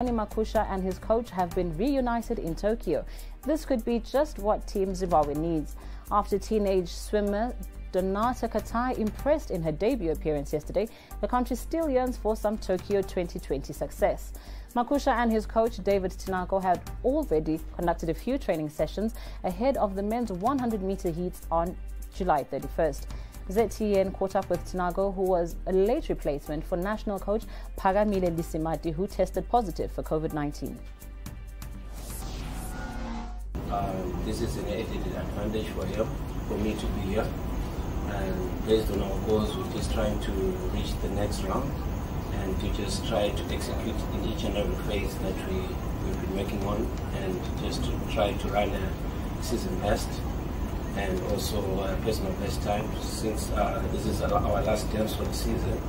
Makusha and his coach have been reunited in Tokyo. This could be just what Team Zimbabwe needs. After teenage swimmer Donata Katai impressed in her debut appearance yesterday, the country still yearns for some Tokyo 2020 success. Makusha and his coach David Tinago had already conducted a few training sessions ahead of the men's 100 meter heats on July 31st. ZTN caught up with Tinago, who was a late replacement for national coach Pagamile Lisimati, who tested positive for COVID 19. Um, this is an added advantage for him, for me to be here. And based on our goals, we're just trying to reach the next round and to just try to execute in each and every phase that we, we've been working on and just to try to run a season best and also uh, personal best time since uh, this is our last dance for the season.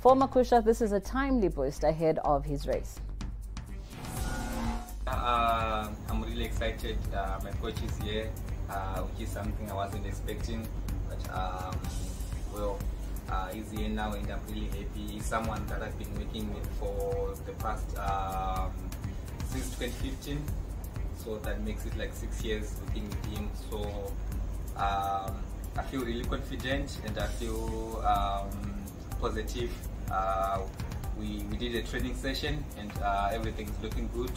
For Makusha, this is a timely boost ahead of his race. Uh, I'm really excited. Uh, my coach is here, uh, which is something I wasn't expecting. But um, well, uh, he's here now, and I'm really happy. He's someone that I've been working with for the past um, since 2015 so that makes it like six years working with him. So um, I feel really confident and I feel um, positive. Uh, we, we did a training session and uh, everything is looking good.